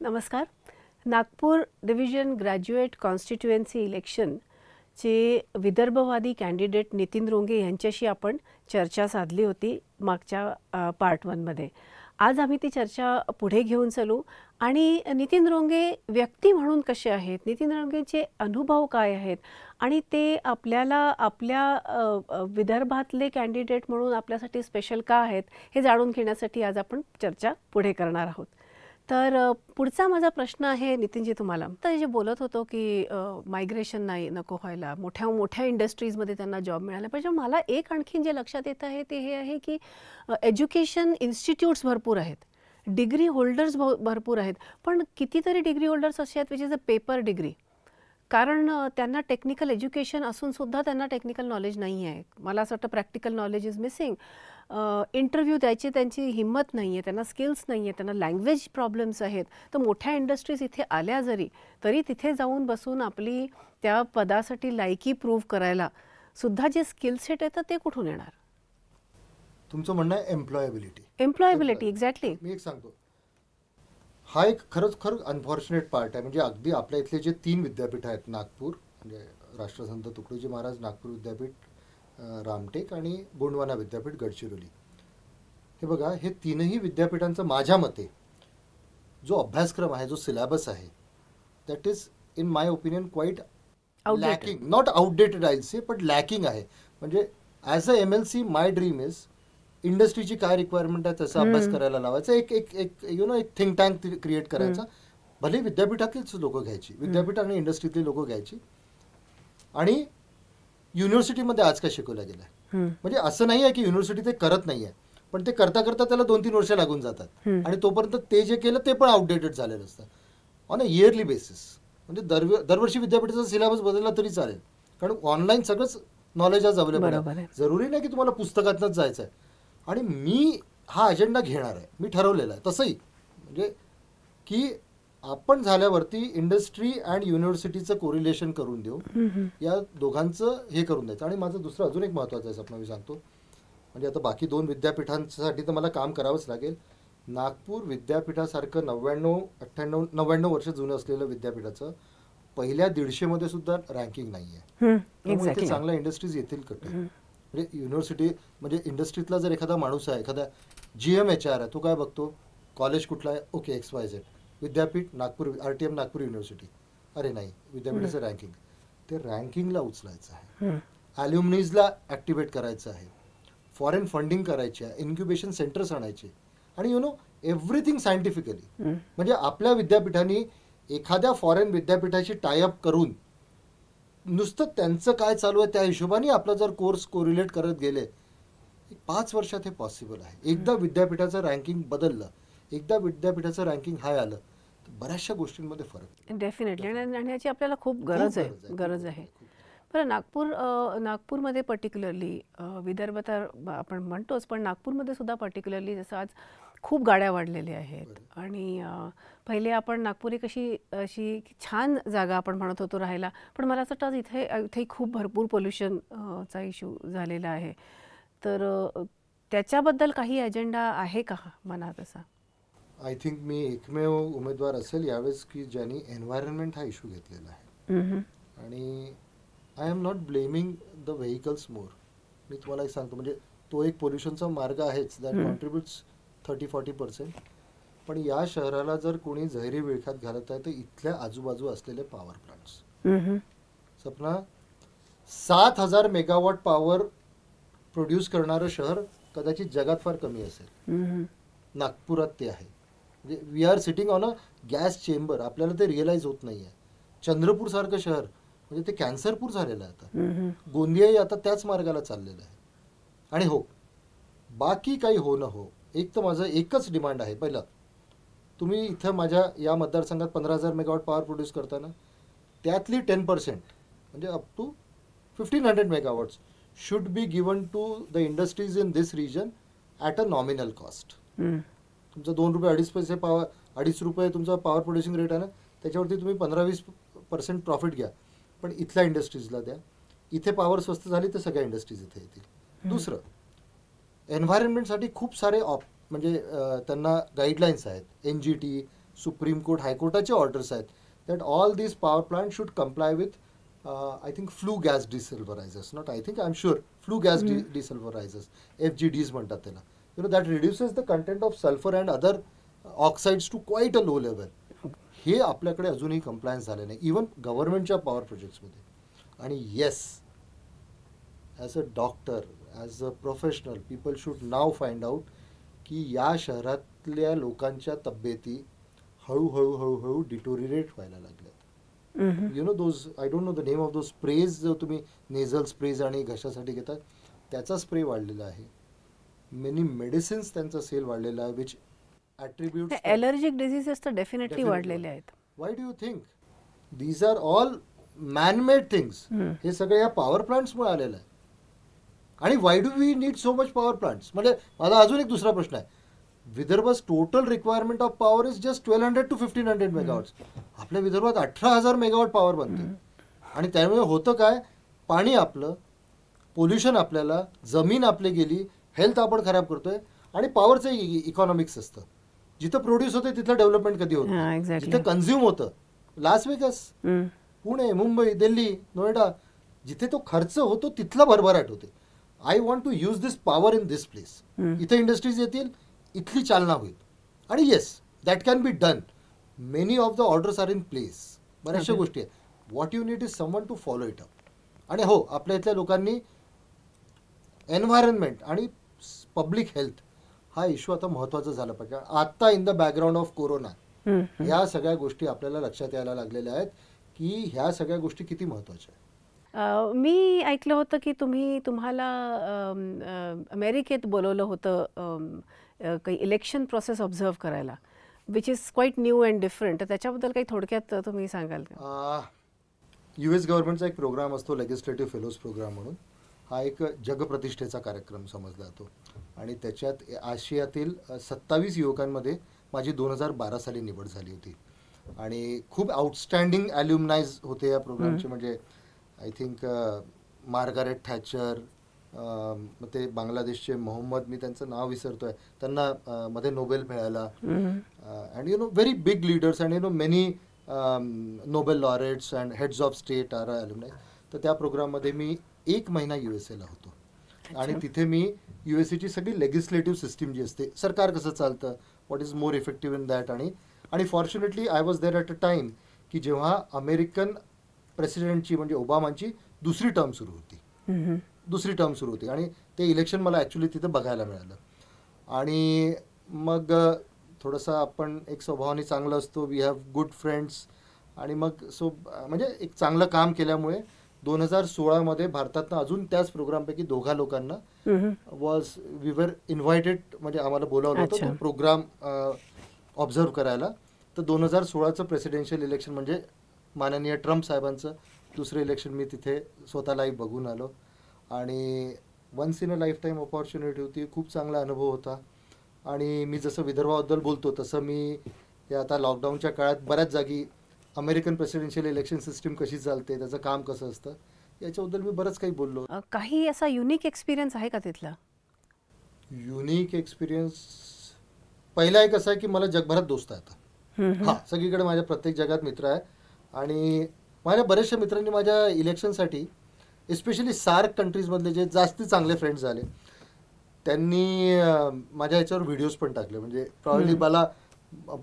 नमस्कार. Nagpur division graduate constituency इलेक्शनचे विदर्भवादी कॅन्डिडेट नितीन रोंगे यांच्याशी आपण चर्चा साधली होती मागच्या पार्ट वनमध्ये आज आम्ही ती चर्चा पुढे घेऊन चालू. आणि नितीन रोंगे व्यक्ती म्हणून कसे आहेत? नितीन रोंगेचे अनुभव काय आहेत? आणि ते आपल्याला आपल्या विदर्भातले कॅन्डिडेट म्हणून आपल्यासाठी स्पेशल का आहेत? हे जाणून घेण्यासाठी आज आपण चर्चा पुढे करणार आहोत. तर पुढचा माझा प्रश्न आहे नितीनजी तुम्हाला. तर जे बोलत होतो की मायग्रेशन नाही नको व्हायला. मोठ्या मोठ्या इंडस्ट्रीजमध्ये त्यांना जॉब मिळाला पाहिजे. मला एक आणखीन जे लक्षात येत आहे ते हे आहे की एज्युकेशन इन्स्टिट्यूट्स भरपूर आहेत. डिग्री होल्डर्स भरपूर आहेत. पण कितीतरी डिग्री होल्डर्स असे आहेत which is a paper degree कारण त्यांना टेक्निकल एज्युकेशन असून सुद्धा त्यांना टेक्निकल नॉलेज नाही आहे. मला असं वाटतं practical knowledge is missing interview द्यायची त्यांची हिंमत नाही आहे त्यांना स्किल्स नाही आहे त्यांना लँग्वेज प्रॉब्लेम्स आहेत. तर मोठ्या इंडस्ट्रीज इथे आल्या जरी तरी तिथे जाऊन बसून आपली त्या पदासाठी लायकी प्रूव्ह करायला सुद्धा जे स्किल सेट आहे तर ते कुठून येणार? तुमचं म्हणणं आहे एम्प्लॉयबिलिटी एम्प्लॉयबिलिटी एक्झॅक्टली मी एक सांगतो. हा एक खरंच खरं अनफॉर्च्युनेट पार्ट आहे. म्हणजे अगदी आपल्या इथले जे तीन विद्यापीठ आहेत नागपूर म्हणजे राष्ट्रसंत तुकडोजी महाराज नागपूर विद्यापीठ रामटेक आणि गोंडवाना विद्यापीठ गडचिरोली. हे बघा हे तीनही विद्यापीठांचं माझ्या मते जो अभ्यासक्रम आहे जो सिलेबस आहे that is in my opinion quite. Lacking not outdated I say but lacking आहे. म्हणजे as a M L C my dream is इंडस्ट्रीची काय रिक्वायरमेंट आहे त्याचा अभ्यास करायला लावायचा. एक एक एक यु नो एक थिंक टँक क्रिएट करायचा. भले विद्यापीठातलीच लोक घ्यायची विद्यापीठ आणि इंडस्ट्रीतली लोक घ्यायची. आणि युनिव्हर्सिटीमध्ये आज काय शिकवलं गेलं म्हणजे असं नाही आहे की युनिव्हर्सिटी ते करत नाही आहे. पण ते करता करता त्याला दोन तीन वर्ष लागून जातात. आणि तोपर्यंत ते जे केलं ते पण आउटडेटेड झालेलं असतं. ऑन अ इयरली बेसिस म्हणजे दर दरवर्षी विद्यापीठाचा सिलेबस बदलला तरी चालेल. कारण ऑनलाईन सगळंच नॉलेज आज अवेलेबल आहे. जरुरी नाही की तुम्हाला पुस्तकातनंच जायचं आहे आणि मी हा अजेंडा घेणार आहे. मी ठरवलेला आहे. तसंही म्हणजे की आपण झाल्यावरती इंडस्ट्री अँड युनिव्हर्सिटीचं कोरिलेशन करून देऊ. या दोघांचं हे करून द्यायचं. आणि माझं दुसरं अजून एक महत्त्वाचं आहे सपना मी सांगतो. म्हणजे आता बाकी दोन विद्यापीठांसाठी तर मला काम करावंच लागेल. नागपूर विद्यापीठासारखं नव्याण्णव अठ्ठ्याण्णव नव्याण्णव वर्ष जुनं असलेलं विद्यापीठाचं पहिल्या दीडशेमध्ये सुद्धा रँकिंग नाही आहे चांगल्या इंडस्ट्रीज येतील कटे म्हणजे युनिव्हर्सिटी म्हणजे इंडस्ट्रीतला जर एखादा माणूस आहे एखादा जी एम एच आर आहे तो काय बघतो? कॉलेज कुठला आहे? ओके एक्स वाय झेड विद्यापीठ Nagpur R T M Nagpur university अरे नाही विद्यापीठाचं रँकिंग ते रँकिंगला उचलायचं आहे. ॲल्युमिनीजला ॲक्टिवेट करायचं आहे. फॉरेन फंडिंग करायची आहे. इन्क्युबेशन सेंटर्स आणायचे. आणि यु नो एव्हरीथिंग सायंटिफिकली म्हणजे आपल्या विद्यापीठांनी एखाद्या फॉरेन विद्यापीठाशी टायअप करून नुसतं त्यांचं काय चालू आहे त्या हिशोबाने आपला जर कोर्स कोरिलेट करत गेले पाच वर्षात हे पॉसिबल आहे. एकदा विद्यापीठाचं रँकिंग बदललं एकदा विद्यापीठाचं रँकिंग हाय आलं तर बऱ्याचशा गोष्टींमध्ये फरक डेफिनेटली आणि आणि याची आपल्याला खूप गरज आहे. गरज आहे. बरं नागपूर नागपूरमध्ये पर्टिक्युलरली विदर्भ तर आपण म्हणतोच पण नागपूरमध्ये सुद्धा पर्टिक्युलरली जसं आज खूप गाड्या वाढलेल्या आहेत. आणि पहिले आपण नागपूर एक अशी अशी छान जागा आपण म्हणत होतो राहायला पण मला असं वाटतं इथे इथे खूप भरपूर पोल्युशन चा इश्यू झालेला आहे. तर त्याच्याबद्दल काही अजेंडा आहे का मनात असा? आय थिंक मी एकमेव उमेदवार असेल यावेळेस की ज्यांनी एन्व्हायरमेंट हा इश्यू घेतलेला आहे. आणि I am not blaming the vehicles more मी तुम्हाला एक सांगतो म्हणजे तो एक पोल्युशनचा मार्ग आहेच that contributes thirty forty percent पण या शहराला जर कोणी जहिरी विळख्यात घालत आहे तर इथल्या आजूबाजू असलेले पॉवर प्लांट्स. सपना सात हजार मेगावॉट पॉवर प्रोड्यूस करणारं शहर कदाचित जगात फार कमी असेल. नागपुरात ते आहे. म्हणजे we are sitting on a gas chamber आपल्याला ते रिअलाईज होत नाही आहे चंद्रपूरसारखं शहर म्हणजे ते कॅन्सरपूर झालेलं आहे आता. गोंदियाही आता त्याच मार्गाला चाललेलं आहे. आणि हो बाकी काही हो न हो एक तर माझं एकच डिमांड आहे पहिलं. तुम्ही इथं माझ्या या मतदारसंघात पंधरा हजार मेगावॉट पॉवर प्रोड्यूस करताना त्यातली टेन पर्सेंट म्हणजे up to fifteen hundred megawatts should be given to the industries in this region at a nominal cost. तुमचा दोन रुपये अडीच पैसे पॉवर अडीच रुपये तुमचा पॉवर प्रोड्युसिंग रेट आहे ना त्याच्यावरती तुम्ही पंधरा वीस पर्सेंट प्रॉफिट घ्या. पण इथल्या इंडस्ट्रीजला द्या. इथे पॉवर स्वस्त झाली तर सगळ्या इंडस्ट्रीज इथे येतील. दुसरं एन्व्हायरमेंटसाठी खूप सारे ऑप म्हणजे त्यांना गाईडलाईन्स आहेत. N G T supreme court हायकोर्टाचे orders आहेत. That all these power plant should comply with I think flue gas desulphurisers not I think I am sure flue gas de desulphurisers F G Ds म्हणतात त्याला. You know that reduces the content of sulphur and other oxides to quite a low level हे आपल्याकडे अजूनही compliance झाले नाही. Even गव्हर्नमेंटच्या power प्रोजेक्ट्समध्ये आणि yes as a doctor as a professional people should now find out की या शहरातल्या लोकांच्या तब्येती हळूहळू हळूहळू डिटोरिरेट व्हायला लागल्यात. You know those I don't know the name of those sprays जो तुम्ही नेझल स्प्रेज आणि घशासाठी घेतात त्याचा स्प्रे वाढलेला आहे. मेनी मेडिसिन्स त्यांचा सेल वाढलेला आहे विच ॲट्रिब्यूट ॲलर्जिक डिझिजेस तर डेफिनेटली. वाढलेले आहेत. Why do you think these are all manmade things. हे सगळं या पॉवर प्लांट्समुळे आलेलं आहे. आणि why do we need so much power plants म्हणजे माझा अजून एक दुसरा प्रश्न आहे. Vidarbha's total requirement of power is just twelve hundred to fifteen hundred megawatts आपल्या विदर्भात अठरा हजार मेगावॉट पॉवर बनते. आणि त्यामुळे होतं काय? पाणी आपलं पोल्युशन आपल्याला जमीन आपली गेली हेल्थ आपण खराब करतोय आणि पॉवरचं इकॉनॉमिक्स असतं. जिथं प्रोड्यूस होते तिथलं डेव्हलपमेंट कधी होतं. जिथं कन्झ्युम होतं लास वेगस. पुणे मुंबई दिल्ली नोएडा जिथे तो खर्च होतो तिथला भरभराट होते. I want to use this power in this place. इथे इंडस्ट्रीज येतील इथली चालना होईल. आणि yes that can be done many of the orders are in place बऱ्याचशा. गोष्टी आहेत. What you need is someone to follow it up आणि हो आपल्या इथल्या लोकांनी एन्व्हायरमेंट आणि पब्लिक हेल्थ हा इश्यू आता महत्त्वाचा झाला पाहिजे. आता in the background of corona. ह्या सगळ्या गोष्टी आपल्याला लक्षात यायला लागलेल्या आहेत की ह्या सगळ्या गोष्टी किती महत्त्वाच्या आहेत. मी ऐकलं होतं की तुम्ही तुम्हाला अमेरिकेत बोलवलं होतं काही इलेक्शन प्रोसेस ऑब्झर्व करायला which is quite new and different तर त्याच्याबद्दल काही थोडक्यात तुम्ही सांगाल का? यू एस गव्हर्नमेंटचा एक प्रोग्राम असतो लेजिस्लेटिव्ह फेलोज प्रोग्राम म्हणून. हा एक जगप्रतिष्ठेचा कार्यक्रम समजला जातो. आणि त्याच्यात आशियातील सत्तावीस युवकांमध्ये माझी दोन हजार बारा साली निवड झाली होती. आणि खूप आउटस्टँडिंग ॲल्युमनाईज होते या प्रोग्रामचे म्हणजे आय थिंक मार्गारेट थॅचर मग ते बांगलादेशचे मोहम्मद मी त्यांचं नाव विसरतोय. त्यांना मध्ये नोबेल मिळाला. And you know very big leaders and you know many Nobel laureates and heads of state are alumni तर त्या प्रोग्राममध्ये मी एक महिना यू एस एला होतो. आणि. तिथे मी यू एस एची सगळी लेजिस्लेटिव्ह सिस्टीम जी असते सरकार कसं चालतं what is more effective in that आणि आणि fortunately I was there at a time की जेव्हा अमेरिकन प्रेसिडेंटची म्हणजे ओबामांची दुसरी टर्म सुरू होती. दुसरी टर्म सुरू होती. आणि ते इलेक्शन मला ॲक्च्युली तिथं बघायला मिळालं. आणि मग थोडंसं आपण एक स्वभावाने चांगलं असतो. वी हॅव गुड फ्रेंड्स आणि मग सो म्हणजे एक चांगलं काम केल्यामुळे दोन हजार सोळामध्ये भारतातनं अजून त्याच प्रोग्रामपैकी दोघा लोकांना. वॉज वी वर इन्व्हायटेड म्हणजे आम्हाला बोलावलं होतं प्रोग्राम ऑब्झर्व करायला. तर दोन हजार सोळाचं प्रेसिडेन्शियल इलेक्शन म्हणजे माननीय ट्रम्प साहेबांचं. दुसरं इलेक्शन मी तिथे स्वतः लाईव्ह बघून आलो. आणि once in a lifetime opportunity होती. खूप चांगला अनुभव होता. आणि मी जसं विदर्भाबद्दल बोलतो तसं मी हे आता लॉकडाऊनच्या काळात बऱ्याच जागी अमेरिकन प्रेसिडेन्शियल इलेक्शन सिस्टीम कशी चालते त्याचं काम कसं असतं याच्याबद्दल मी बरंच काही बोललो. काही असा युनिक एक्सपिरियन्स आहे का तिथला? युनिक एक्सपिरियन्स पहिला एक असा आहे की मला जगभरात दोस्त आहेत. हा सगळीकडे माझ्या प्रत्येक जगात मित्र आहे. आणि माझ्या बऱ्याचशा मित्रांनी माझ्या इलेक्शनसाठी एस्पेशली सार्क कंट्रीजमधले जे जास्ती चांगले फ्रेंड्स झाले त्यांनी माझ्या ह्याच्यावर व्हिडिओज पण टाकले. म्हणजे प्रॉब्ली. मला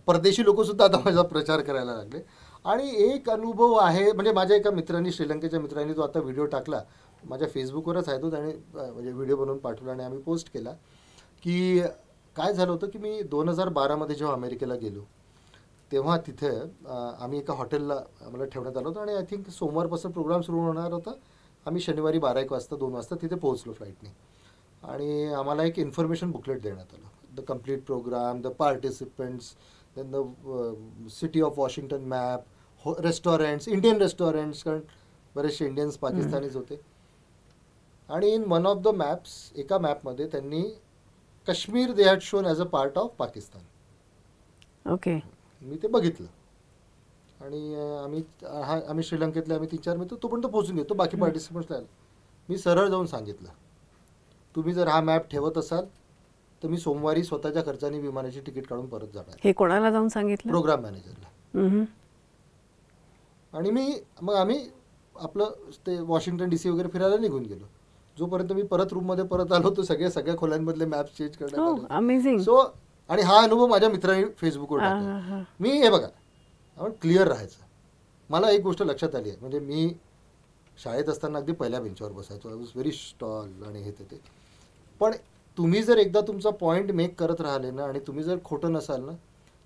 परदेशी लोक सुद्धा आता माझा प्रचार करायला लागले. आणि एक अनुभव आहे म्हणजे माझ्या एका मित्रांनी श्रीलंकेच्या मित्रांनी तो आता व्हिडिओ टाकला. माझ्या फेसबुकवरच आहे तो त्याने म्हणजे व्हिडिओ बनवून पाठवला आणि आम्ही पोस्ट केला की काय झालं होतं की मी दोन हजार बारामध्ये जेव्हा अमेरिकेला गेलो तेव्हा तिथे आम्ही एका हॉटेलला आम्हाला ठेवण्यात आलं होतं आणि आय थिंक सोमवारपासून प्रोग्राम सुरू होणार होता. आम्ही शनिवारी बारा एक वाजता दोन वाजता तिथे पोहोचलो फ्लाईटने आणि आम्हाला एक इन्फॉर्मेशन बुकलेट देण्यात आलं. The complete program the participants then the city of Washington map हो रेस्टॉरंट्स इंडियन रेस्टॉरंट्स कारण बरेचसे इंडियन्स पाकिस्तानीच होते. आणि in one of the maps एका मॅपमध्ये त्यांनी Kashmir they had shown as a part of Pakistan okay मी ते बघितलं. आणि आम्ही हा आम्ही श्रीलंकेतले आम्ही तीन चार मित्र तो पण तो पोहोचून घेतो बाकी हं. पार्टिसिपंट्सला मी सरळ जाऊन सांगितलं. तुम्ही जर हा मॅप ठेवत असाल तर मी सोमवारी स्वतःच्या खर्चाने विमानाची तिकीट काढून परत जाणार. हे कोणाला जाऊन सांगितलं? प्रोग्राम मॅनेजरला. आणि मी मग आम्ही आपलं ते वॉशिंग्टन डी सी वगैरे फिरायला निघून गेलो. जोपर्यंत मी परत रूममध्ये परत आलो तो सगळे सगळ्या खोल्यांमधले मॅप चेंज हो करण्यात सो आणि हा अनुभव माझ्या मित्रांनी फेसबुकवर टाकला. मी हे बघा आपण क्लिअर राहायचं. मला एक गोष्ट लक्षात आली आहे. म्हणजे मी शाळेत असताना अगदी पहिल्या बेंचवर बसायचो. आय वॉज व्हेरी स्टॉल आणि हे ते ते. पण तुम्ही जर एकदा तुमचा पॉईंट मेक करत राहिले ना आणि तुम्ही जर खोटं नसाल ना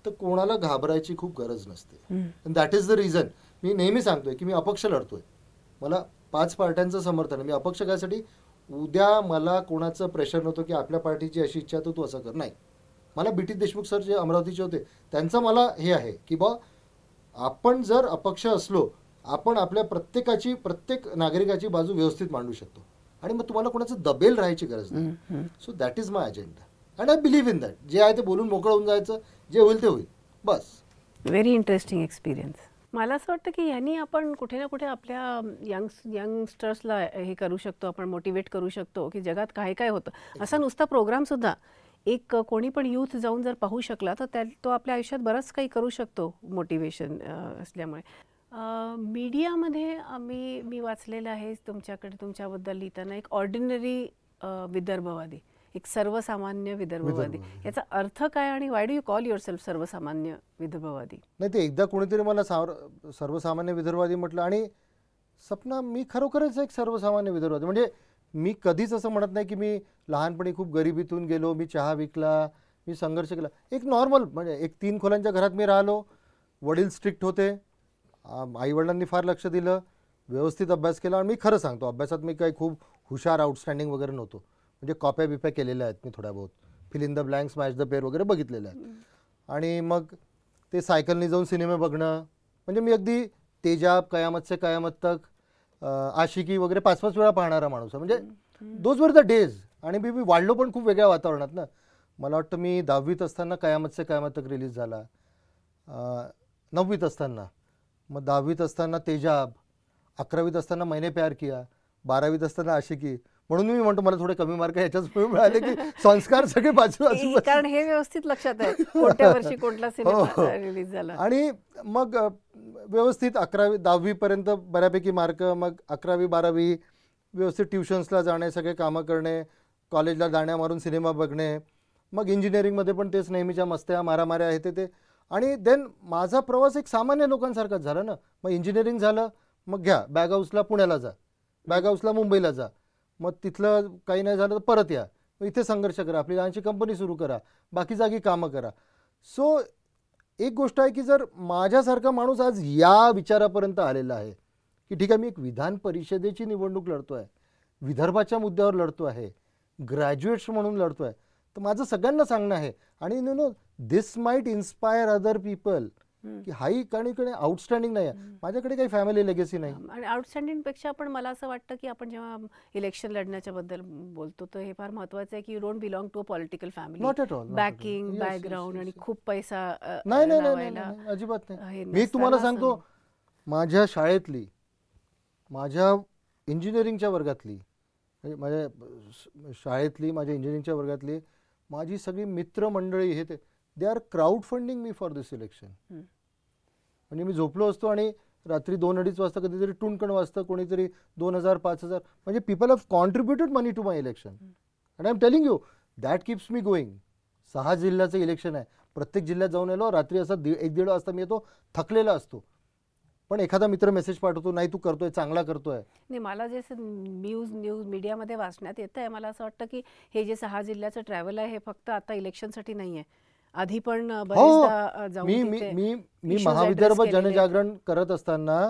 तर कोणाला घाबरायची खूप गरज नसते. दॅट इज द रिझन मी नेहमी सांगतोय की मी अपक्ष लढतोय. मला पाच पार्ट्यांचं समर्थन आहे. मी अपक्ष कायसाठी उद्या मला कोणाचं प्रेशर नव्हतं की आपल्या पार्टीची अशी इच्छा तर तू असं कर. नाही. मला बी टी देशमुख सर जे अमरावतीचे होते त्यांचं मला हे आहे की बा आपण जर अपक्ष असलो आपण आपल्या प्रत्येकाची प्रत्येक नागरिकाची बाजू व्यवस्थित मांडू शकतो. आणि मग तुम्हाला कोणाचं दबेल राहायची गरज नाही. So that is my agenda and I believe in that जे आहे ते बोलून मोकळं होऊन जायचं जे होईल ते होईल. बस. व्हेरी इंटरेस्टिंग एक्सपिरियन्स मला असं वाटतं की यांनी आपण कुठे ना कुठे आपल्या यंग यंगस्टर्सला हे करू शकतो आपण मोटिवेट करू शकतो की जगात काय काय होतं. असा नुसता प्रोग्रामसुद्धा एक कोणी पण यूथ जाऊन जर पाहू शकला तर त्या तो आपल्या आयुष्यात बरंच काही करू शकतो मोटिवेशन असल्यामुळे. मीडियामध्ये मी मी वाचलेलं आहे तुमच्याकडे तुमच्याबद्दल लिहिताना एक ऑर्डिनरी विदर्भवादी एक सर्वसामान्य विदर्भवादी. याचा अर्थ काय आणि why do you call yourself सर्वसामान्य विदर्भवादी? नाही ते एकदा कोणीतरी मला सर्वसामान्य विदर्भवादी म्हटलं आणि सपना मी खरोखरच एक सर्वसामान्य विदर्भवादी. म्हणजे मी कधीच असं म्हणत नाही की मी लहानपणी खूप गरिबीतून गेलो मी चहा विकला मी संघर्ष केला. एक नॉर्मल म्हणजे एक तीन खोल्यांच्या घरात मी राहिलो. वडील स्ट्रिक्ट होते. आईवडिलांनी फार लक्ष दिलं. व्यवस्थित अभ्यास केला आणि मी खरं सांगतो अभ्यासात मी काही खूप हुशार आउटस्टँडिंग वगैरे नव्हतो. म्हणजे कॉप्या बिप्या केलेल्या आहेत मी थोड्या बहुत. Fill in the blanks match the pair वगैरे बघितलेल्या आहेत. आणि मग ते सायकलनी जाऊन सिनेमे बघणं. म्हणजे मी अगदी तेजाब कयामत से कयामत तक आशिकी वगैरे पाच पाच वेळा पाहणारा माणूस आहे. म्हणजे दोज वर द डेज आणि मी मी वाढलो पण खूप वेगळ्या वातावरणात ना. मला वाटतं मी दहावीत असताना कयामत से कयामत तक रिलीज झाला. नववीत असताना. मग दहावीत असताना तेजाब. अकरावीत असताना मैंने प्यार किया. बारावीत असताना आशिकी. म्हणून मी म्हणतो मला थोडे कमी मार्क ह्याच्याचमुळे मिळाले की संस्कार सगळे बाजू कारण हे व्यवस्थित लक्षात आहे. कोणत्या वर्षी कोणता हो, सिनेमा हो. रिलीज झाला. आणि मग व्यवस्थित अकरावी दहावीपर्यंत बऱ्यापैकी मार्क मग अकरावी बारावी व्यवस्थित ट्युशन्सला जाणे सगळे कामं करणे कॉलेजला जाण्या मारून सिनेमा बघणे मग इंजिनिअरिंगमध्ये पण तेच नेहमीच्या मस्त्या मारामाऱ्या आहेत ते. ते आणि देन माझा प्रवास एक सामान्य लोकांसारखाच झाला ना. मग इंजिनिअरिंग झालं मग घ्या बॅग हाऊसला पुण्याला जा. बॅग हाऊसला मुंबईला जा. मग तिथलं काही नाही झालं तर परत या. मग इथे संघर्ष करा. आपली लहानशी कंपनी सुरू करा. बाकी जागी कामं करा. सो एक गोष्ट आहे की जर माझ्यासारखा माणूस आज या विचारापर्यंत आलेला आहे की ठीक आहे मी एक विधान परिषदेची निवडणूक लढतो आहे विदर्भाच्या मुद्द्यावर लढतो आहे ग्रॅज्युएट्स म्हणून लढतो आहे तर माझं सगळ्यांना सांगणं आहे. आणि no no this might inspire other people की हाही काही आउटस्टँडिंग नाही आहे माझ्याकडे काही फॅमिली लेगेसी नाही. आणि आउटस्टँडिंगपेक्षा पण मला असं वाटतं की आपण जेव्हा इलेक्शन लढण्याच्या बद्दल बोलतो तर हे फार महत्वाचं आहे की you don't belong to a political family not at all. Backing background आणि. खूप पैसा नाही नाही नाही, अजिबात हे नाही मी तुम्हाला सांगतो माझ्या शाळेतली माझ्या इंजिनिअरिंगच्या वर्गातली म्हणजे माझ्या शाळेतली माझ्या इंजिनिअरिंगच्या वर्गातली माझी सगळी मित्रमंडळी हे ते they are crowd funding me for this election. म्हणजे मी झोपलो असतो आणि रात्री दोन अडीच वाजता कधीतरी टुणकण वाजता कोणीतरी दोन हजार पाच हजार. म्हणजे people have contributed money to my election and I am telling you that keeps me going सहा जिल्ह्याचं इलेक्शन आहे. प्रत्येक जिल्ह्यात जाऊन आलो रात्री असा दीड एक दीड वाजता मी येतो थकलेला असतो. पण एखादा मित्र मेसेज पाठवतो नाही तू करतोय चांगला करतोय. नाही मला जे न्यूज न्यूज मीडियामध्ये वाचण्यात येतं आहे मला असं वाटतं की हे जे सहा जिल्ह्याचं ट्रॅव्हल आहे हे फक्त आता इलेक्शनसाठी नाही आहे आधी पण हो जाऊन मी मी मी महाविदर्भ. जनजागरण करत असताना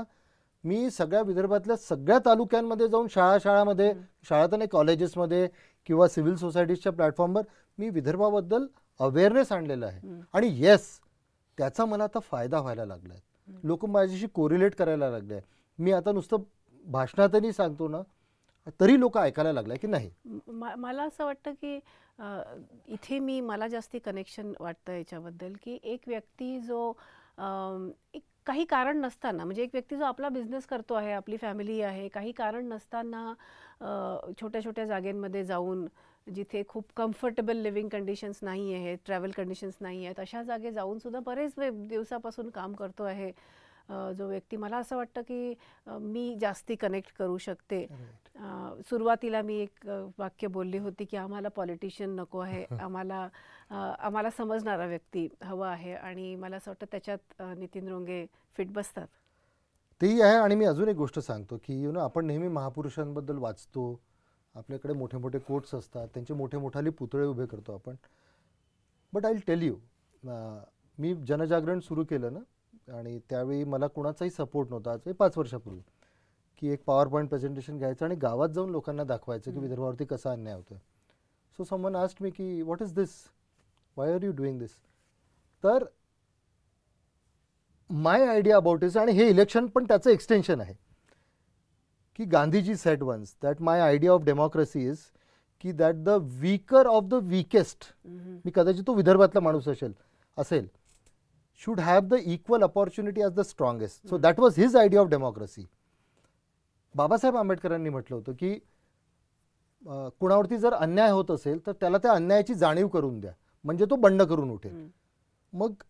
मी सगळ्या विदर्भातल्या सगळ्या तालुक्यांमध्ये जाऊन शाळा शाळामध्ये शाळा तर नाही कॉलेजेसमध्ये किंवा सिव्हिल सोसायटीजच्या प्लॅटफॉर्मवर मी विदर्भाबद्दल अवेअरनेस आणलेला आहे. आणि येस त्याचा मला आता फायदा व्हायला लागला आहे लोक माझ्याशी कोरिलेट करायला लागले. आहे मी आता नुसतं भाषणातही सांगतो ना तरी लोक ऐकायला लागले की नाही? मला असं वाटतं की इथे मी मला जास्ती कनेक्शन वाटतं याच्याबद्दल की एक व्यक्ती जो एक काही कारण नसताना म्हणजे एक व्यक्ती जो आपला बिझनेस करतो आहे आपली फॅमिली आहे काही कारण नसताना छोट्या छोट्या जागेंमध्ये जाऊन जिथे खूप कम्फर्टेबल लिव्हिंग कंडिशन्स नाही आहेत ट्रॅव्हल कंडिशन्स नाही आहेत अशा जागे जाऊन सुद्धा बरेच दिवसापासून काम करतो आहे. जो व्यक्ती मला असं वाटतं की मी जास्ती कनेक्ट करू शकते. सुरुवातीला मी एक वाक्य बोलली होती की आम्हाला पॉलिटिशियन नको आहे. आम्हाला आम्हाला समजणारा व्यक्ती हवा आहे. आणि मला असं वाटतं त्याच्यात नितीन रोंगे फिट बसतात. तेही आहे आणि मी अजून एक गोष्ट सांगतो की यु नो आपण नेहमी महापुरुषांबद्दल वाचतो. आपल्याकडे मोठे मोठे कोट्स असतात. त्यांचे मोठे मोठाले पुतळे उभे करतो आपण. बट आय टेल यू मी जनजागरण सुरू केलं ना आणि त्यावेळी मला कुणाचाही सपोर्ट नव्हता. आज पाच वर्षापूर्वी. की एक पॉवर पॉईंट प्रेझेंटेशन घ्यायचं आणि गावात जाऊन लोकांना दाखवायचं की. विदर्भावरती कसा अन्याय होतोय. सो समवन आस्ट मी की what is this why are you doing this तर माय आयडिया अबाउट इज आणि हे इलेक्शन पण त्याचं एक्सटेन्शन आहे. की Gandhiji said once that my idea of democracy is की that the weaker of the weakest. मी कदाचित तो विदर्भातला माणूस असेल असेल. Should have the equal opportunity as the strongest so that was his idea of democracy Babasaheb आंबेडकरांनी म्हटलं होतं की कुणावरती जर अन्याय होत असेल तर त्याला त्या अन्यायाची जाणीव करून द्या. म्हणजे तो बंड करून उठेल. मग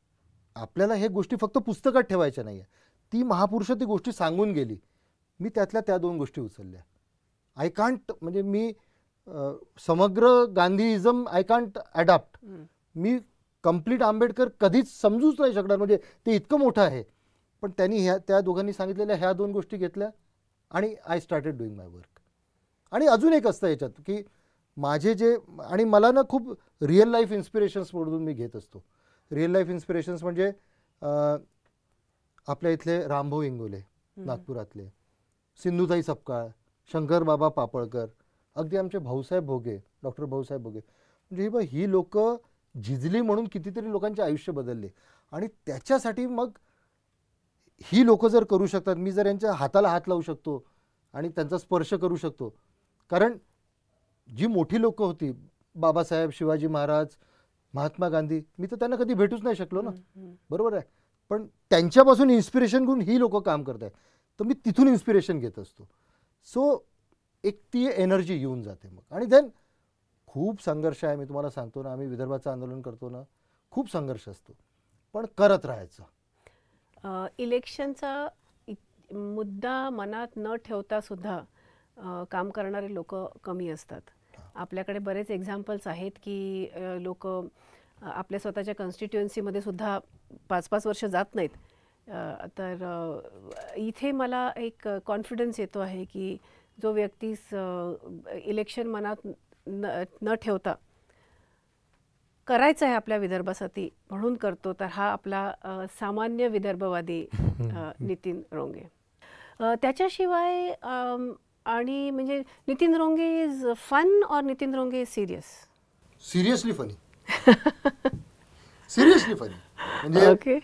आपल्याला हे गोष्टी फक्त पुस्तकात ठेवायच्या नाही ती महापुरुष ती गोष्टी सांगून गेली. मी त्यातल्या त्या दोन गोष्टी उचलल्या. आय कांट म्हणजे मी समग्र गांधीइझम आय कांट ॲडॅप्ट. मी कंप्लीट आंबेडकर कधीच समजूच नाही शकणार. म्हणजे ते इतकं मोठं आहे. पण त्यांनी ह्या त्या दोघांनी सांगितलेल्या ह्या दोन गोष्टी घेतल्या आणि I started doing my work आणि अजून एक असतं याच्यात की माझे जे आणि मला ना खूप रिअल लाईफ इन्स्पिरेशन्समधून मी घेत असतो. रिअल लाईफ इन्स्पिरेशन्स म्हणजे आपल्या इथले रामभाऊ इंगोले नागपुरातले सिंधुताई सपकाळ शंकर बाबा पापळकर अगदी आमचे भाऊसाहेब भोगे डॉक्टर भाऊसाहेब भोगे. म्हणजे ही ही लोक झिजली म्हणून कितीतरी लोकांचे आयुष्य बदलले. आणि त्याच्यासाठी मग ही लोक जर करू शकतात मी जर यांच्या हाताला हात लावू शकतो आणि त्यांचा स्पर्श करू शकतो. कारण जी मोठी लोक होती बाबासाहेब शिवाजी महाराज महात्मा गांधी मी तर त्यांना कधी भेटूच नाही शकलो ना. बरोबर आहे. पण त्यांच्यापासून इन्स्पिरेशन घेऊन ही लोक काम करत आहेत. तर मी तिथून इन्स्पिरेशन घेत असतो. सो एक ती एनर्जी येऊन जाते मग. आणि देन खूप संघर्ष आहे मी तुम्हाला सांगतो ना आम्ही विदर्भाचं आंदोलन करतो ना खूप संघर्ष असतो. पण करत राहायचं. इलेक्शनचा मुद्दा मनात न ठेवता सुद्धा काम करणारे लोक कमी असतात. आपल्याकडे बरेच एक्झाम्पल्स आहेत की लोक आपल्या स्वतःच्या कॉन्स्टिट्युएन्सीमध्ये सुद्धा पाच पाच वर्ष जात नाहीत. तर इथे मला एक कॉन्फिडन्स येतो आहे की जो व्यक्ती इलेक्शन मनात न न ठेवता. करायचं आहे आपल्या विदर्भासाठी म्हणून करतो तर हा आपला सामान्य विदर्भवादी नितीन रोंगे. त्याच्याशिवाय आणि म्हणजे नितीन रोंगे इज फन और Nitin Ronge is serious seriously funny seriously funny म्हणजे ओके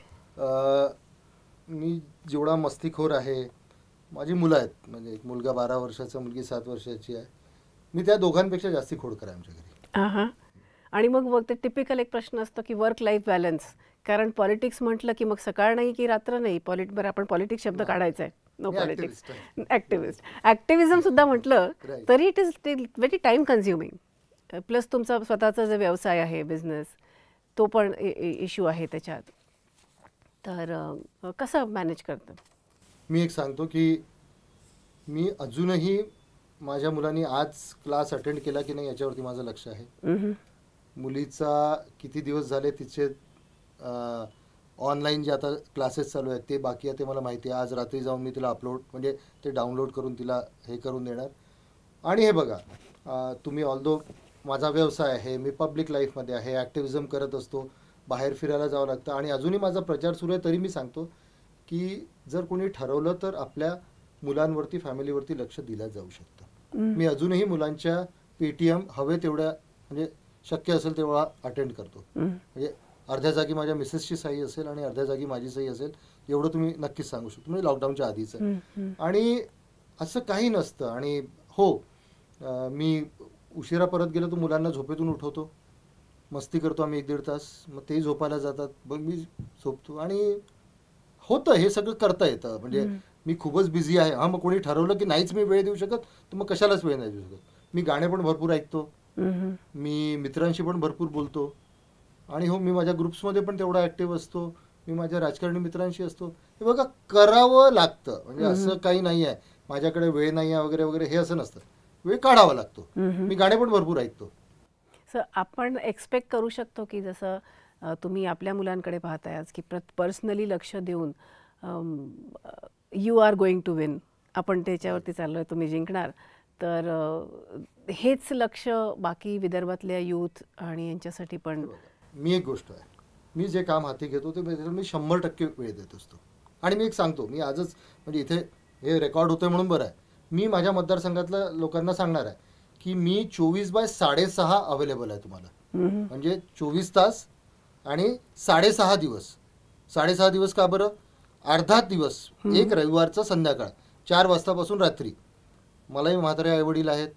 मी जेवढा मस्तीखोर आहे माझी मुलं आहेत. म्हणजे एक मुलगा बारा वर्षाचा मुलगी सात वर्षाची आहे. मी त्या दोघांपेक्षा जास्ती खोडकर आहे आमच्या घरी. हां आणि मग मग ते टिपिकल एक प्रश्न असतो की वर्क लाईफ बॅलन्स कारण पॉलिटिक्स म्हटलं की मग सकाळ नाही की रात्र नाही? पॉलिट बरं आपण पॉलिटिक्स शब्द काढायचा आहे no politics activist activist activism सुद्धा म्हटलं. तरी it is very time consuming plus तुमचा स्वतःचा जो व्यवसाय आहे बिझनेस तो पण इश्यू आहे त्याच्यात. तर कसं मॅनेज करतं? मी एक सांगतो की मी अजूनही माझ्या मुलांनी आज क्लास अटेंड केला की नाही याच्यावरती माझं लक्ष आहे. मुलीचा किती दिवस झाले तिचे ऑनलाईन जे आता क्लासेस चालू आहेत ते बाकी आहे ते मला माहिती आहे. आज रात्री जाऊन मी तिला अपलोड म्हणजे ते डाउनलोड करून तिला हे करून देणार. आणि हे बघा तुम्ही ऑल्दो माझा व्यवसाय आहे मी पब्लिक लाईफमध्ये आहे ॲक्टिव्हिझम करत असतो बाहेर फिरायला जावं लागतं आणि अजूनही माझा प्रचार सुरू आहे तरी मी सांगतो की जर कोणी ठरवलं तर आपल्या मुलांवरती फॅमिलीवरती लक्ष दिलं जाऊ शकतं. मी अजूनही मुलांच्या पेटीएम हवे तेवढ्या म्हणजे शक्य असेल तेवढा अटेंड करतो. म्हणजे अर्ध्या जागी माझ्या मिसेसची सही असेल आणि अर्ध्या जागी माझी सही असेल एवढं तुम्ही नक्कीच सांगू शकतो. म्हणजे लॉकडाऊनच्या आधीचं. आणि असं काही नसतं. आणि हो अं, मी उशिरा परत गेलो तर मुलांना झोपेतून उठवतो. मस्ती करतो आम्ही एक दीड तास. मग तेही झोपायला जातात. मग मी झोपतो. आणि होतं हे सगळं करता येतं. म्हणजे. मी खूपच बिझी आहे. हा मग कोणी ठरवलं की नाहीच मी वेळ देऊ शकत तर मग कशालाच वेळ नाही देऊ शकत. मी गाणे पण भरपूर ऐकतो. मी मित्रांशी पण भरपूर बोलतो. आणि हो मी माझ्या ग्रुप्समध्ये पण तेवढा ॲक्टिव्ह असतो. मी माझ्या राजकारणी मित्रांशी असतो. हे बघा करावं लागतं. म्हणजे असं काही नाही आहे. माझ्याकडे वेळ नाही आहे वगैरे वगैरे हे असं नसतं. वेळ काढावा लागतो. मी गाणे पण भरपूर ऐकतो. सर आपण एक्सपेक्ट करू शकतो की जसं तुम्ही आपल्या मुलांकडे पाहताय आज की पर्सनली लक्ष देऊन you are going to win आपण त्याच्यावरती चाललोय तुम्ही जिंकणार. तर हेच लक्ष बाकी विदर्भातल्या यूथ आणि यांच्यासाठी पण मी एक गोष्ट आहे. मी जे काम हाती घेतो ते म्हणजे मी शंभर टक्के वेळ देत असतो. आणि मी एक सांगतो मी आजच म्हणजे इथे हे रेकॉर्ड होतंय म्हणून बरं आहे. मी माझ्या मतदारसंघातल्या लोकांना सांगणार आहे की मी चोवीस बाय साडेसहा अवेलेबल आहे तुम्हाला. म्हणजे चोवीस तास आणि साडेसहा दिवस. साडेसहा दिवस का बरं? अर्धा दिवस एक रविवारचा संध्याकाळ चार वाजतापासून रात्री. मलाही म्हातारे आईवडील आहेत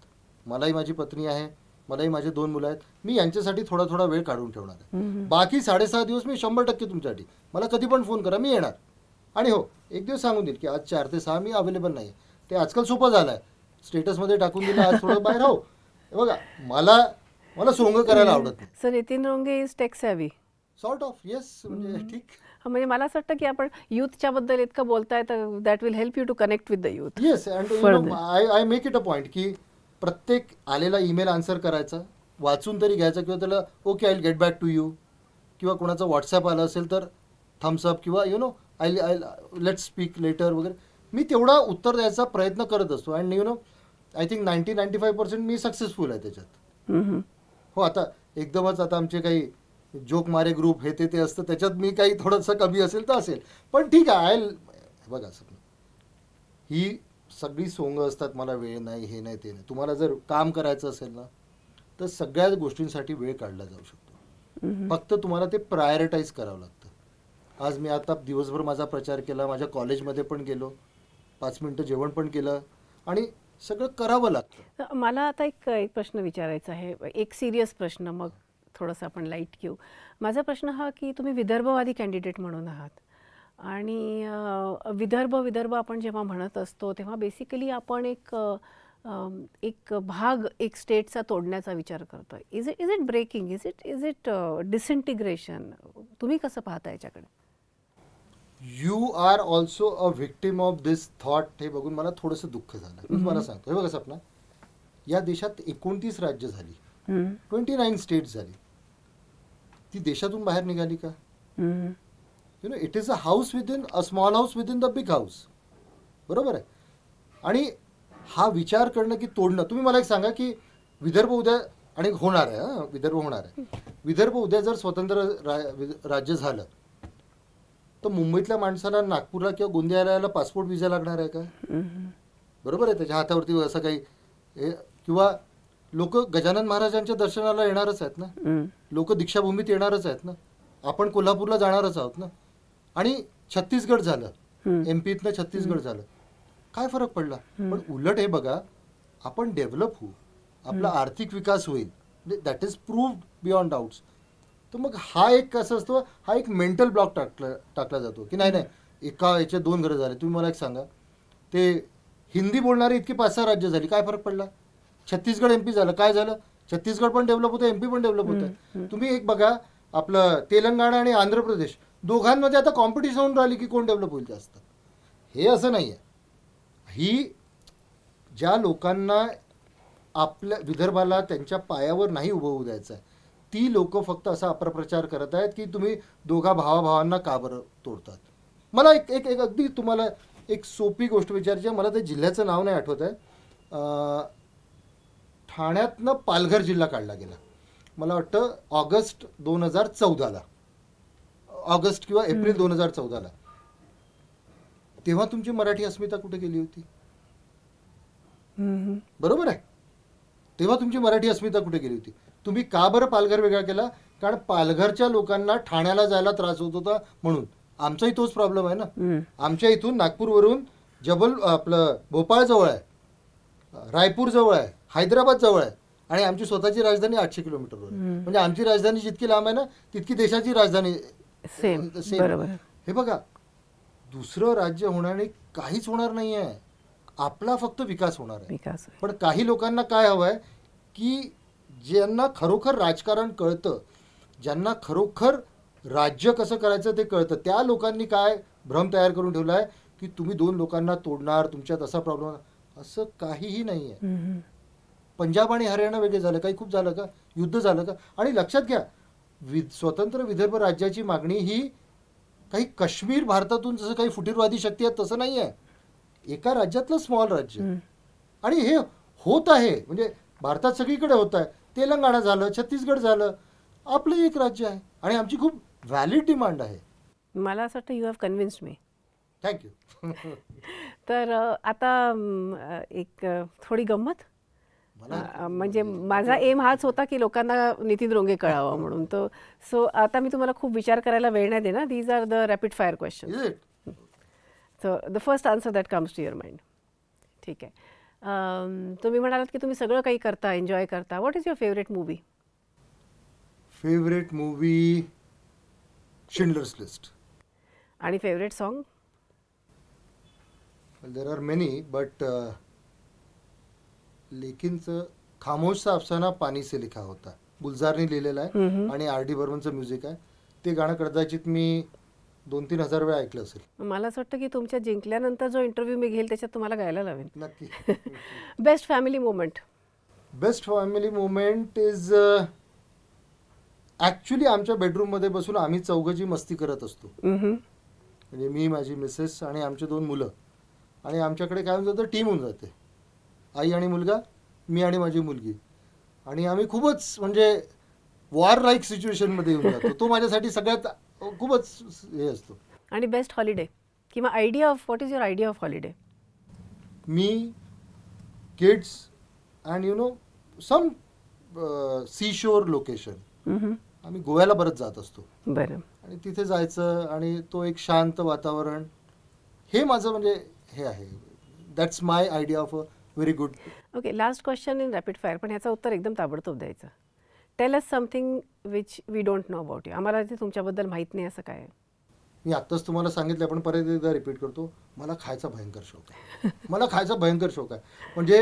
मलाही माझी पत्नी आहे मलाही माझे दोन मुलं आहेत. मी यांच्यासाठी थोडा थोडा वेळ काढून ठेवणार आहे. बाकी साडेसहा दिवस मी शंभर टक्के तुमच्यासाठी. मला कधी पण फोन करा मी येणार. आणि हो एक दिवस सांगून देईल की आज चार ते सहा मी अवेलेबल नाही ते आजकाल सोपं झालं आहे स्टेटसमध्ये टाकून दिलं आज थोडं बाहेर हो. बघा मला मला सोंग करायला आवडत नाही. Sir Nitin Ronge is tech savvy sort of yes म्हणजे ठीक. म्हणजे मला असं वाटतं की आपण youthच्या बद्दल इतकं बोलताय तर that will help you to connect with the youth yes and. I I make it a point की प्रत्येक आलेला ईमेल आन्सर करायचा वाचून तरी घ्यायचा किंवा त्याला okay I get back to you किंवा कोणाचा व्हॉट्सॲप आला असेल तर थम्सअप किंवा you know I I let speak later वगैरे. मी तेवढा उत्तर द्यायचा प्रयत्न करत असतो. And you know I think ninety ninety five percent me successful आहे त्याच्यात. हो आता एकदमच आता आमचे काही जोक मारे ग्रुप हे ते ते असतं. त्याच्यात मी काही थोडंसं कमी असेल तर असेल. पण ठीक आहे आय बघा सर ही सगळी सोंग असतात मला वेळ नाही हे नाही ते नाही. तुम्हाला जर काम करायचं असेल ना तर सगळ्याच गोष्टींसाठी वेळ काढला जाऊ शकतो. फक्त तुम्हाला ते प्रायोरिटाईज करावं लागतं. आज मी आता दिवसभर माझा प्रचार केला माझ्या कॉलेजमध्ये पण गेलो. पाच मिनटं जेवण पण केलं. आणि सगळं करावं लागतं. मला आता एक एक प्रश्न विचारायचा आहे. एक सिरियस प्रश्न. मग थोडंसं आपण लाइट घेऊ. माझा प्रश्न हा की तुम्ही विदर्भवादी कॅन्डिडेट म्हणून आहात. आणि विदर्भ विदर्भ आपण जेव्हा म्हणत असतो तेव्हा बेसिकली आपण एक एक भाग एक स्टेटचा तोडण्याचा विचार करतोय. Is it is it breaking is it is it disintegration तुम्ही कसं पाहता याच्याकडे? You are also a victim of this thought हे बघून मला थोडंसं दुःख झालं. मी तुम्हाला सांगतो. हे बघा सपना या देशात एकोणतीस राज्य झाली. ट्वेंटी नाईन स्टेट्स झाली. ती देशातून बाहेर निघाली का? You know it is a house with in a small house with in the big house बरोबर आहे? आणि हा विचार करणं की तोडणं तुम्ही मला एक सांगा की विदर्भ उद्या आणि होणार आहे हं, विदर्भ होणार आहे. विदर्भ उद्या जर स्वतंत्र राज्य झालं तर मुंबईतल्या माणसाला नागपूरला किंवा गोंदियाला पासपोर्ट विजा लागणार आहे का? बरोबर आहे? त्याच्या हातावरती असं काही किंवा लोक गजानन महाराजांच्या दर्शनाला येणारच आहेत ना? लोक दीक्षाभूमीत येणारच आहेत ना? आपण कोल्हापूरला जाणारच आहोत ना? आणि छत्तीसगड झालं. हम्म. एम पीतनं छत्तीसगड झालं. काय फरक पडला? पण उलट हे बघा आपण डेव्हलप होऊ आपला आर्थिक विकास होईल. That is prove beyond doubts तर मग हा एक कसं असतो? हा एक मेंटल ब्लॉक टाकला टाकला जातो. की नाही नाही एका याचे दोन घरं झाले. तुम्ही मला एक सांगा. ते हिंदी बोलणारी इतकी पाच सहा राज्य झाली. काय फरक पडला? छत्तीसगड एमपी झालं. काय झालं? छत्तीसगड पण डेव्हलप होतं एमपी पण डेव्हलप होतं. तुम्ही एक बघा आपलं तेलंगणा आणि आंध्र प्रदेश दोघांमध्ये आता कॉम्पिटिशन होऊन राहिली की कोण डेव्हलप होईल जास्त. हे असं नाही आहे ही ज्या लोकांना आपल्या विदर्भाला त्यांच्या पायावर नाही उभं होऊ द्यायचं आहे ती लोक फक्त असा अपप्रचार करत आहेत की तुम्ही दोघा भावाभावांना का बरं तोडतात? मला एक एक एक अगदी तुम्हाला एक सोपी गोष्ट विचारायची मला ते जिल्ह्याचं नाव नाही आठवत आहे. ठाण्यातनं पालघर जिल्हा काढला गेला. मला वाटतं ऑगस्ट दोन हजार चौदाला ऑगस्ट किंवा एप्रिल दोन हजार चौदाला तेव्हा तुमची मराठी अस्मिता कुठे गेली होती? बरोबर आहे. तेव्हा तुमची मराठी अस्मिता कुठे गेली होती? तुम्ही का बरं पालघर वेगळा केला? कारण पालघरच्या लोकांना ठाण्याला जायला त्रास होत होता म्हणून. आमचाही तोच प्रॉब्लेम आहे ना. आमच्या इथून नागपूरवरून जबल आपलं भोपाळ जवळ आहे. रायपूर जवळ आहे हैदराबाद जवळ आहे. आणि आमची स्वतःची राजधानी आठशे किलोमीटरवर. हम्म. म्हणजे आमची राजधानी जितकी लांब आहे ना तितकी देशाची राजधानी सेम हे बघा दुसरं राज्य होण्याने काहीच होणार नाही आहे आपला फक्त विकास होणार आहे. पण काही लोकांना काय हवं आहे की ज्यांना खरोखर राजकारण कळतं ज्यांना खरोखर राज्य कसं करायचं ते कळतं. त्या लोकांनी काय भ्रम तयार करून ठेवला आहे की तुम्ही दोन लोकांना तोडणार तुमच्यात असा प्रॉब्लेम असं काहीही नाही आहे. पंजाब आणि हरियाणा वेगळे झालं काही खूप झालं का? युद्ध झालं का? आणि लक्षात घ्या वि स्वतंत्र विदर्भ राज्याची मागणी ही काही काश्मीर भारतातून जसं काही फुटीरवादी शक्ती आहेत तसं नाही आहे एका राज्यातलं स्मॉल राज्य. आणि हे होत आहे म्हणजे भारतात सगळीकडे होत आहे. तेलंगणा झालं छत्तीसगड झालं आपलं एक राज्य आहे. आणि आमची खूप व्हॅलिड डिमांड आहे. मला असं वाटतं you have convinced me thank you तर आता एक थोडी गंमत. अ, म्हणजे माझा एम हाच होता की लोकांना नितीन रोंगे कळावं म्हणून. तो सो आता मी तुम्हाला खूप विचार करायला वेळ नाही देणार. These are the rapid fire question so the first answer that comes to your mind ठीक आहे. तुम्ही म्हणालात की तुम्ही सगळं काही करता एन्जॉय करता. What is your favourite movie favourite movie Schindler's list आणि favourite song there are many but लेकिनचं खामोशचा अफसाना पाणी से लिखा होता. गुलजारने लिहिलेला आहे. आणि आर डी बर्मनचं म्युझिक आहे. ते गाणं कदाचित मी दोन तीन हजार वेळा ऐकलं असेल. मला असं वाटतं की तुमच्या जिंकल्यानंतर जो इंटरव्ह्यू मी घेईल त्याच्यात तुम्हाला गायला लावेन. नक्की. Best family moment best family movement is actually आमच्या बेडरूममध्ये बसून आम्ही चौघं मस्ती करत असतो. म्हणजे मी माझी मिसेस आणि आमचे दोन मुलं. आणि आमच्याकडे काय होऊन जातं टीम होऊन जाते. आई आणि मुलगा मी आणि माझी मुलगी. आणि आम्ही खूपच म्हणजे वॉर लाईक सिच्युएशनमध्ये येऊन जातो. तो माझ्यासाठी सगळ्यात खूपच हे असतो. आणि बेस्ट हॉलिडे किंवा idea of what is your idea of holiday me kids and you know some sea shore location आम्ही गोव्याला बरंच जात असतो. बरं. आणि तिथे जायचं आणि तो एक शांत वातावरण. हे माझं म्हणजे हे आहे. That's my idea of a very good okay last question in rapid fire पण ह्याचं उत्तर एकदम ताबडतोब द्यायचं. Tell us something which we don't know about you आम्हाला ते तुमच्याबद्दल माहीत नाही असं काय? आहे मी आत्ताच तुम्हाला सांगितलं पण परत एकदा रिपीट करतो. मला खायचा भयंकर शौक आहे. मला खायचा भयंकर शौक आहे. म्हणजे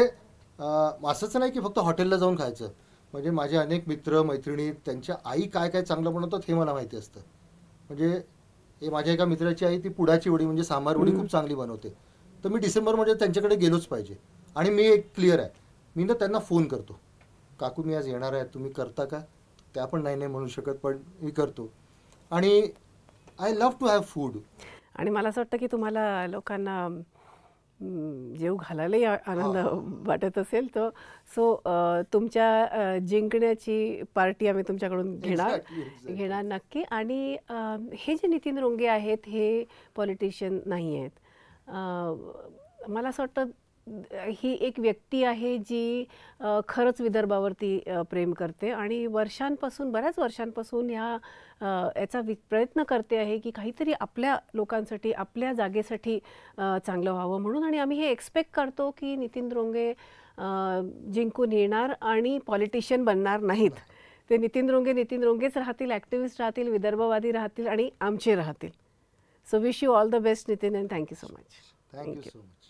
असंच नाही की फक्त हॉटेलला जाऊन खायचं. म्हणजे माझे अनेक मित्र मैत्रिणी त्यांच्या आई काय काय चांगलं बनवतात हे मला माहिती असतं. म्हणजे हे माझ्या एका मित्राची आई ती पुडाची वडी म्हणजे सांबार वडी खूप चांगली बनवते. तर मी डिसेंबरमध्ये त्यांच्याकडे गेलोच पाहिजे. आणि मी एक क्लिअर आहे. मी ना त्यांना फोन करतो. काकू मी आज येणार आहे. तुम्ही करता का? त्या पण नाही नाही म्हणू शकत पण मी करतो. आणि I love to have food आणि मला असं वाटतं की तुम्हाला लोकांना जेव घालायलाही आनंद वाटत असेल तर सो तुमच्या जिंकण्याची पार्टी आम्ही तुमच्याकडून घेणार. घेणार नक्की. आणि हे जे नितीन रोंगे आहेत हे पॉलिटिशियन नाही आहेत मला असं वाटतं ही एक व्यक्ती आहे जी खरंच विदर्भावरती प्रेम करते आणि वर्षांपासून बऱ्याच वर्षांपासून ह्या याचा वि प्रयत्न करते आहे की काहीतरी आपल्या लोकांसाठी आपल्या जागेसाठी चांगलं व्हावं म्हणून आणि आम्ही हे एक्सपेक्ट करतो की नितीन रोंगे जिंकून येणार आणि पॉलिटिशियन बनणार नाहीत. ते नितीन रोंगे नितीन रोंगेच राहतील ॲक्टिव्हिस्ट राहतील विदर्भवादी राहतील आणि आमचे राहतील. So, wish you all the best Nitin and thank you so much. Thank, thank you, you so much.